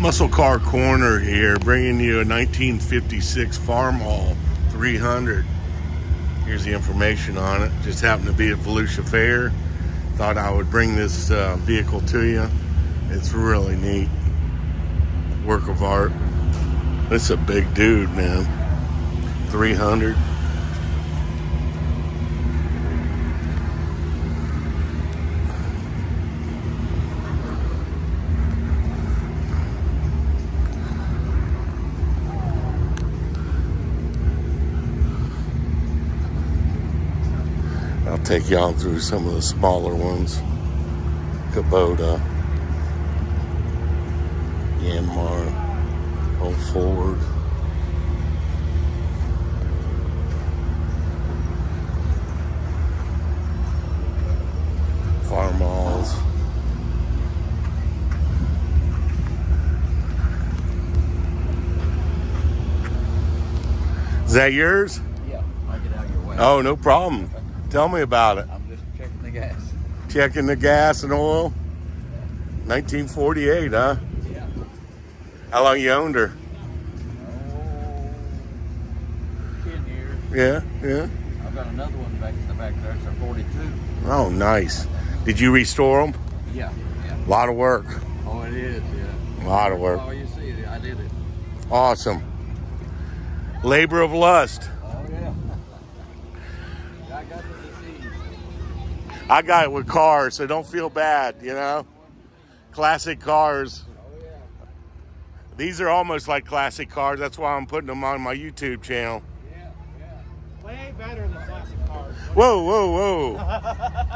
Muscle Car Corner here, bringing you a 1956 Farm Farmall 300. Here's the information on it. Just happened to be at Volusia Fair. Thought I would bring this uh, vehicle to you. It's really neat. Work of art. It's a big dude, man. 300. I'll take y'all through some of the smaller ones. Kubota, Yanmar, Old Ford. Farmalls. Is that yours? Yeah, I'll get out of your way. Oh, no problem. Tell me about it. I'm just checking the gas. Checking the gas and oil. 1948, huh? Yeah. How long you owned her? Oh, 10 years. Yeah, yeah. I've got another one back in the back there. It's a 42. Oh, nice. Did you restore them? Yeah, yeah. A lot of work. Oh, it is, yeah. A lot of work. Oh, you see it. I did it. Awesome. Labor of lust. I got the disease. I got it with cars, so don't feel bad, you know? Classic cars. Oh, yeah. These are almost like classic cars. That's why I'm putting them on my YouTube channel. Yeah, yeah. Way better than classic cars. Whoa, whoa, whoa.